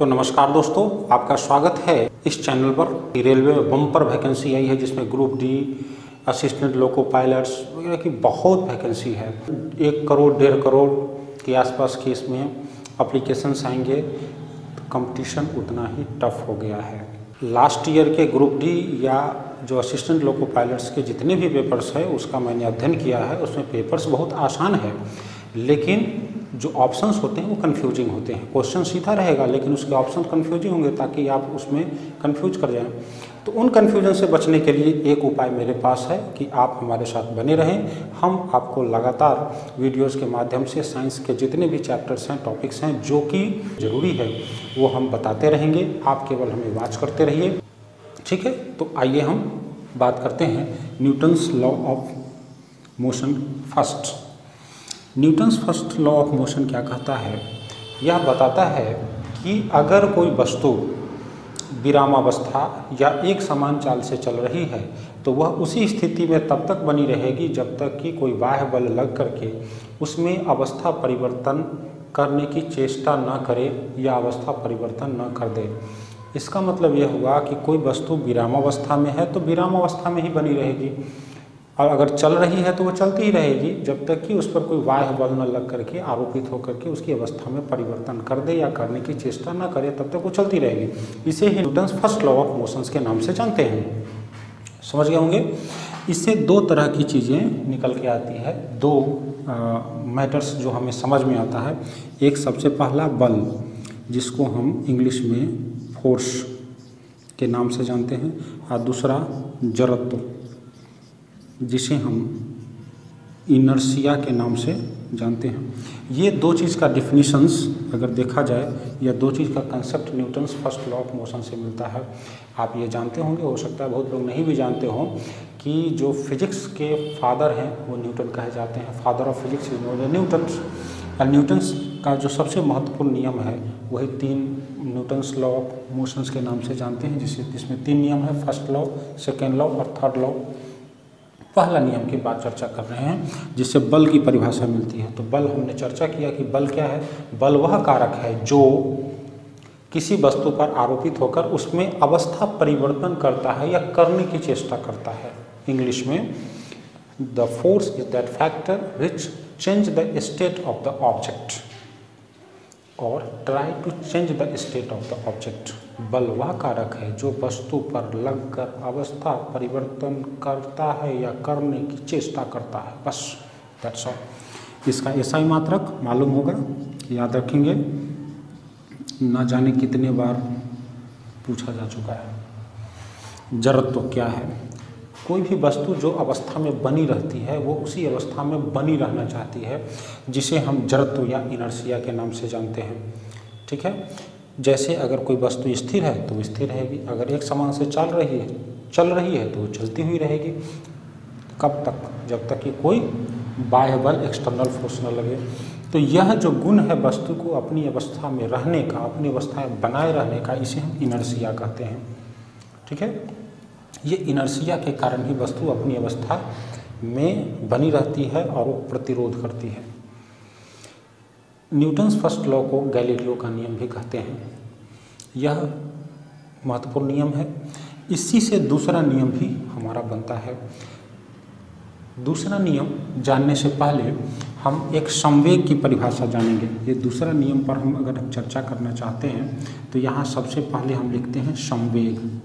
तो नमस्कार दोस्तों, आपका स्वागत है इस चैनल पर। रेलवे में बम्पर वैकेंसी आई है, जिसमें group D, assistant loco pilots वगैरह की बहुत वैकेंसी है। एक करोड़, डेढ़ करोड़ के आसपास के इसमें अप्लीकेशंस आएँगे। तो कंपटीशन उतना ही टफ हो गया है। लास्ट ईयर के ग्रुप डी या जो असिस्टेंट लोको पायलट्स के जितने भी पेपर्स हैं, उसका मैंने अध्ययन किया है, उसमें पेपर्स बहुत आसान है। लेकिन जो ऑप्शंस होते हैं, वो कन्फ्यूजिंग होते हैं। क्वेश्चन सीधा रहेगा, लेकिन उसके ऑप्शन कन्फ्यूजिंग होंगे ताकि आप उसमें कन्फ्यूज़ कर जाएँ। तो उन कन्फ्यूज़न से बचने के लिए एक उपाय मेरे पास है कि आप हमारे साथ बने रहें। हम आपको लगातार वीडियोस के माध्यम से साइंस के जितने भी चैप्टर्स हैं टॉपिक्स हैं, जो कि ज़रूरी है, वो हम बताते रहेंगे। आप केवल हमें वॉच करते रहिए। ठीक है? तो आइए हम बात करते हैं Newton's law of motion first Newton's first law of motion क्या कहता है? यह बताता है कि अगर कोई वस्तु विरामावस्था या एक समान चाल से चल रही है तो वह उसी स्थिति में तब तक बनी रहेगी जब तक कि कोई बाह्य बल लग करके उसमें अवस्था परिवर्तन करने की चेष्टा न करे या अवस्था परिवर्तन न कर दे। इसका मतलब यह हुआ कि कोई वस्तु विरामावस्था में है तो विरामावस्था में ही बनी रहेगी। और अगर चल रही है तो वो चलती ही रहेगी, जब तक कि उस पर कोई बाह्य बल न लग करके, आरोपित होकर के उसकी अवस्था में परिवर्तन कर दे या करने की चेष्टा न करे, तब तक वो चलती रहेगी। इसे ही Newton's first law of motions के नाम से जानते हैं। समझ गए होंगे? इससे दो तरह की चीज़ें निकल के आती है। दो मैटर्स जो हमें समझ में आता है। एक सबसे पहला बल, जिसको हम इंग्लिश में फोर्स के नाम से जानते हैं, और दूसरा जड़त्व। जिसे हम इनर्सिया के नाम से जानते हैं। ये दो चीज़ का डिफिनीशंस अगर देखा जाए, या दो चीज़ का concept Newton's first law of motion से मिलता है। आप ये जानते होंगे, हो सकता है बहुत लोग नहीं भी जानते हों कि जो फिजिक्स के फादर हैं, वो न्यूटन कहे जाते हैं। Father of physics is Newton's और न्यूटन्स का जो सबसे महत्वपूर्ण नियम है वही तीन न्यूटन्स लॉ ऑफ़ मोशंस के नाम से जानते हैं, जिसे जिसमें तीन नियम है फ़र्स्ट लॉ सेकेंड लॉ और थर्ड लॉ पहला नियम की बात चर्चा कर रहे हैं, जिससे बल की परिभाषा मिलती है। तो बल हमने चर्चा किया कि बल क्या है? बल वह कारक है जो किसी वस्तु पर आरोपित होकर उसमें अवस्था परिवर्तन करता है या करने की चेष्टा करता है। इंग्लिश में the force is that factor which change the state of the object और try to change the state of the object बल वह कारक है, जो वस्तु पर लगकर अवस्था परिवर्तन करता है या करने की चेष्टा करता है। बस दैट्स ऑल इसका ऐसा ही मात्रक मालूम होगा, याद रखेंगे। न जाने कितने बार पूछा जा चुका है। ज़रूरत तो क्या है? कोई भी वस्तु जो अवस्था में बनी रहती है, वो उसी अवस्था में बनी रहना चाहती है, जिसे हम जड़त्व या इनर्सिया के नाम से जानते हैं। ठीक है? जैसे अगर कोई वस्तु स्थिर है तो स्थिर रहेगी अगर एक समान से चल रही है, चल रही है तो चलती हुई रहेगी। कब तक? जब तक कि कोई बाह्य बल एक्सटर्नल फोर्स न लगे। तो यह जो गुण है वस्तु को अपनी अवस्था में रहने का, अपनी अवस्था में बनाए रहने का, इसे हम इनर्सिया कहते हैं। ठीक है? ये इनर्सिया के कारण ही वस्तु अपनी अवस्था में बनी रहती है और वो प्रतिरोध करती है। न्यूटन्स फ़र्स्ट लॉ को गैलीलियो का नियम भी कहते हैं। यह महत्वपूर्ण नियम है। इसी से दूसरा नियम भी हमारा बनता है। दूसरा नियम जानने से पहले हम एक संवेग की परिभाषा जानेंगे। ये दूसरा नियम पर हम अगर हम चर्चा करना चाहते हैं तो यहाँ सबसे पहले हम लिखते हैं संवेग।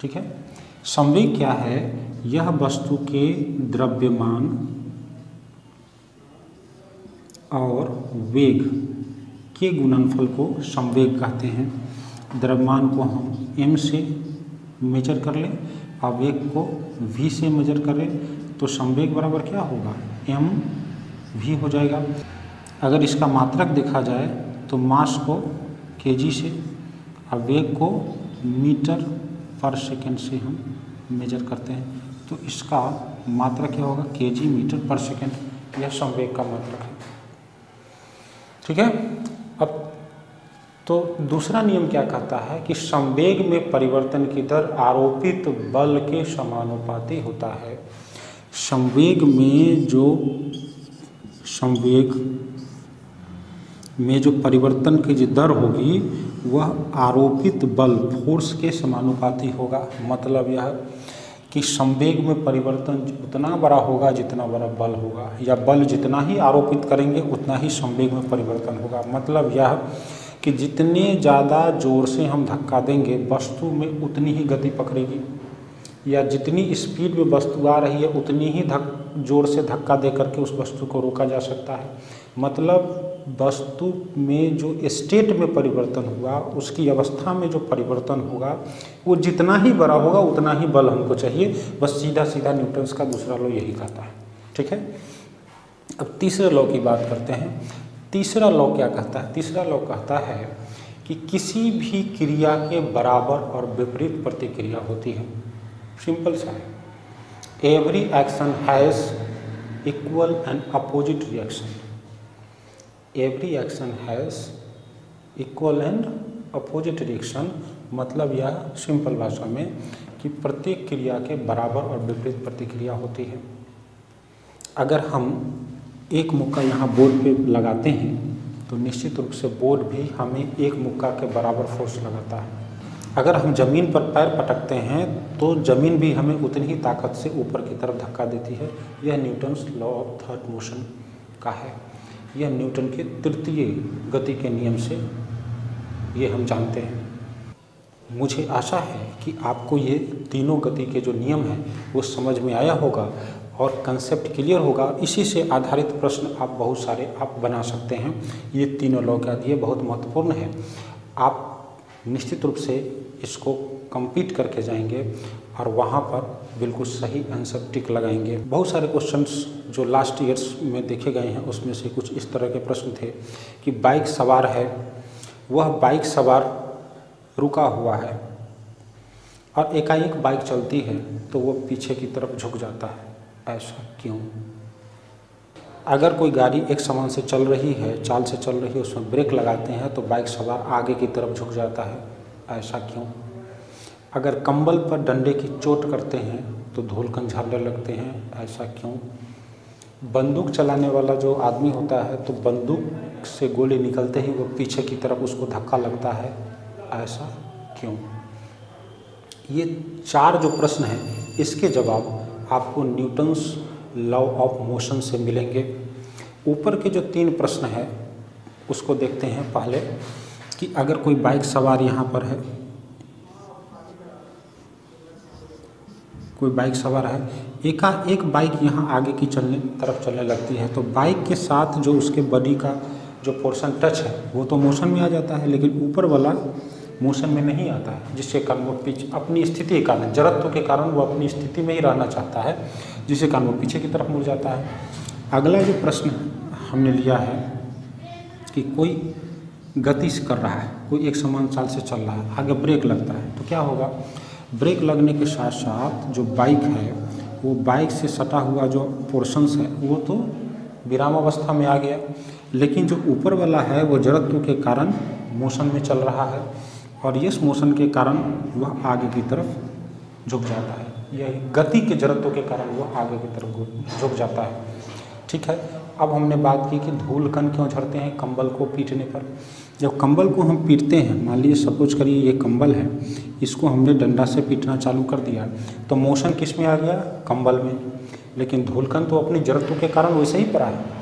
ठीक है? संवेग क्या है? यह वस्तु के द्रव्यमान और वेग, के गुणनफल को संवेग कहते हैं। द्रव्यमान को हम m से मेजर कर लें, और वेग को v से मेजर करें तो संवेग बराबर क्या होगा? M v हो जाएगा। अगर इसका मात्रक देखा जाए तो मास को kg से, और वेग को मीटर पर सेकेंड से हम मेजर करते हैं। तो इसका मात्रक क्या होगा? Kg metre per second. यह संवेग का मात्रक है। ठीक है? अब तो दूसरा नियम क्या कहता है कि संवेग में परिवर्तन की दर आरोपित बल के समानुपाती होता है। संवेग में जो संवेग में जो परिवर्तन की जो दर होगी, वह आरोपित बल फोर्स के समानुपाती होगा। मतलब यह कि संवेग में परिवर्तन उतना बड़ा होगा जितना बड़ा बल होगा, या बल जितना ही आरोपित करेंगे, उतना ही संवेग में परिवर्तन होगा। मतलब यह कि जितने ज़्यादा ज़ोर से हम धक्का देंगे, वस्तु में उतनी ही गति पकड़ेगी, या जितनी स्पीड में वस्तु आ रही है, उतनी ही धक ज़ोर से धक्का दे करके उस वस्तु को रोका जा सकता है। मतलब वस्तु में जो स्टेट में परिवर्तन हुआ, उसकी अवस्था में जो परिवर्तन होगा, वो जितना ही बड़ा होगा, उतना ही बल हमको चाहिए। बस सीधा सीधा न्यूटन्स का दूसरा लॉ यही कहता है। ठीक है? अब तीसरे लॉ की बात करते हैं। तीसरा लॉ क्या कहता है? तीसरा लॉ कहता है कि किसी भी क्रिया के बराबर और विपरीत प्रतिक्रिया होती है। सिंपल सा है। Every action has equal and opposite reaction every action has equal and opposite reaction मतलब यह सिंपल भाषा में कि प्रत्येक क्रिया के बराबर और विपरीत प्रतिक्रिया होती है। अगर हम एक मुक्का यहाँ बोर्ड पे लगाते हैं तो निश्चित रूप से बोर्ड भी हमें एक मुक्का के बराबर फोर्स लगाता है। अगर हम ज़मीन पर पैर पटकते हैं तो ज़मीन भी हमें उतनी ही ताकत से ऊपर की तरफ़ धक्का देती है। यह Newton's law of third motion का है। यह न्यूटन के तृतीय गति के नियम से ये हम जानते हैं। मुझे आशा है कि आपको ये तीनों गति के जो नियम हैं, वो समझ में आया होगा और कंसेप्ट क्लियर होगा। इसी से आधारित प्रश्न आप बहुत सारे आप बना सकते हैं। ये तीनों लॉ का ये बहुत महत्वपूर्ण है। आप निश्चित रूप से इसको कंप्लीट करके जाएँगे और वहाँ पर बिल्कुल सही आंसर टिक लगाएँगे। बहुत सारे क्वेश्चंस जो लास्ट ईयर्स में देखे गए हैं, उसमें से कुछ इस तरह के प्रश्न थे कि बाइक सवार है, वह बाइक सवार रुका हुआ है और एकाएक बाइक चलती है तो वो पीछे की तरफ़ झुक जाता है। ऐसा क्यों? अगर कोई गाड़ी एक समान से चल रही है, चाल से चल रही है, उसमें ब्रेक लगाते हैं तो बाइक सवार आगे की तरफ़ झुक जाता है। ऐसा क्यों? अगर कंबल पर डंडे की चोट करते हैं तो धूलकन झरने लगते हैं। ऐसा क्यों? बंदूक चलाने वाला जो आदमी होता है तो बंदूक से गोली निकलते ही वो पीछे की तरफ़ उसको धक्का लगता है। ऐसा क्यों? ये चार जो प्रश्न हैं, इसके जवाब आपको न्यूटन्स लॉ ऑफ़ मोशन से मिलेंगे। ऊपर के जो तीन प्रश्न है, उसको देखते हैं पहले कि अगर कोई बाइक सवार यहाँ पर है, कोई बाइक सवार है एका एक बाइक यहाँ आगे की चलने, तरफ़ चलने लगती है तो बाइक के साथ जो उसके बॉडी का जो पोर्शन टच है, वो तो मोशन में आ जाता है, लेकिन ऊपर वाला मोशन में नहीं आता है जिसके कारण वो पीछे अपनी स्थिति के कारण, जड़त्व के कारण वो अपनी स्थिति में ही रहना चाहता है जिसके कारण वो पीछे की तरफ़ मुड़ जाता है। अगला जो प्रश्न हमने लिया है कि कोई गति से कर रहा है, कोई एक समान चाल से चल रहा है, आगे ब्रेक लगता है तो क्या होगा? ब्रेक लगने के साथ साथ जो बाइक है, वो बाइक से सटा हुआ जो पोर्शंस है, वो तो विराम अवस्था में आ गया, लेकिन जो ऊपर वाला है, वो जड़त्व के कारण मोशन में चल रहा है। और इस मोशन के कारण वह आगे की तरफ़ झुक जाता है। यही गति के जड़त्व के कारण वह आगे की तरफ़ झुक जाता है। ठीक है? अब हमने बात की कि धूल कण क्यों झड़ते हैं? कंबल को पीटने पर। जब कंबल को हम पीटते हैं, मान लीजिए सपोज़ करिए ये कंबल है, इसको हमने डंडा से पीटना चालू कर दिया तो मोशन किसमें आ गया? कंबल में। लेकिन धूलकन तो अपनी जड़त्व के कारण वैसे ही पड़ा है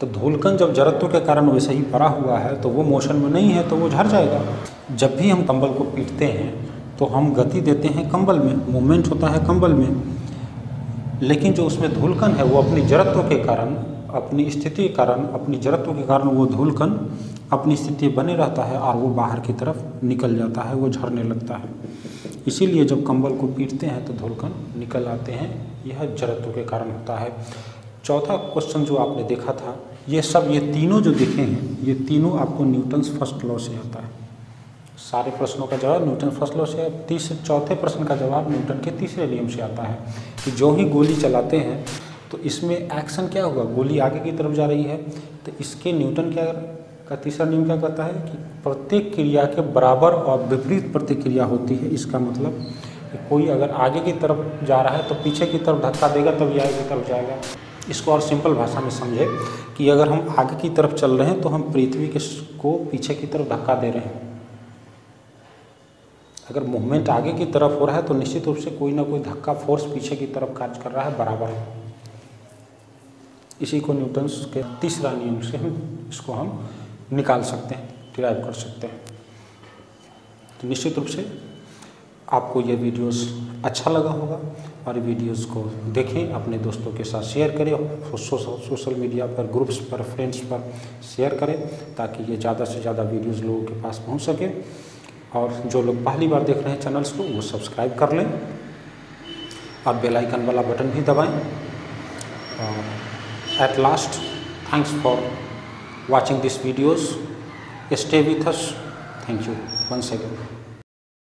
तो धूलकन जब जड़त्व के कारण वैसे ही पड़ा हुआ है तो वो मोशन में नहीं है तो वो झड़ जाएगा। जब भी हम कंबल को पीटते हैं तो हम गति देते हैं कंबल में मूवमेंट होता है कंबल में। लेकिन जो उसमें धूलकन है, वो अपनी जड़त्व के कारण, अपनी स्थिति के कारण, अपनी जड़त्व के कारण वो धूलकन अपनी स्थिति बने रहता है और वो बाहर की तरफ़ निकल जाता है, वो झड़ने लगता है। इसीलिए जब कंबल को पीटते हैं तो धूलकन निकल आते हैं। यह जड़त्व के कारण होता है। चौथा क्वेश्चन जो आपने देखा था, ये सब, ये तीनों जो दिखे हैं, ये तीनों आपको न्यूटन्स फ़र्स्ट लॉ से आता है। सारे प्रश्नों का जवाब न्यूटन फ़र्स्ट लॉ से तीसरे चौथे प्रश्न का जवाब न्यूटन के तीसरे नियम से आता है कि जो ही गोली चलाते हैं तो इसमें एक्शन क्या हुआ गोली आगे की तरफ़ जा रही है तो इसके न्यूटन क्या का तीसरा नियम क्या कहता है कि प्रत्येक क्रिया के बराबर और विपरीत प्रतिक्रिया होती है। इसका मतलब कि कोई अगर आगे की तरफ़ जा रहा है तो पीछे की तरफ़ धक्का देगा तभी आगे की तरफ़ जाएगा। इसको और सिंपल भाषा में समझे कि अगर हम आगे की तरफ़ चल रहे हैं तो हम पृथ्वी के को पीछे की तरफ़ धक्का दे रहे हैं। अगर मूवमेंट आगे की तरफ़ हो रहा है तो निश्चित रूप से कोई ना कोई धक्का फोर्स पीछे की तरफ़ कार्य कर रहा है, बराबर है। इसी को न्यूटन्स के तीसरा नियम से हम इसको हम निकाल सकते हैं डिराइव कर सकते हैं। तो निश्चित रूप से आपको ये वीडियोस अच्छा लगा होगा और वीडियोस को देखें, अपने दोस्तों के साथ शेयर करें सोशल मीडिया पर ग्रुप्स पर फ्रेंड्स पर शेयर करें ताकि ये ज़्यादा से ज़्यादा वीडियोस लोगों के पास पहुँच सके। और जो लोग पहली बार देख रहे हैं चैनल्स को, वो सब्सक्राइब कर लें और बेल आइकन वाला बटन भी दबाएँ। At last thanks for watching this videos stay with us thank you once again.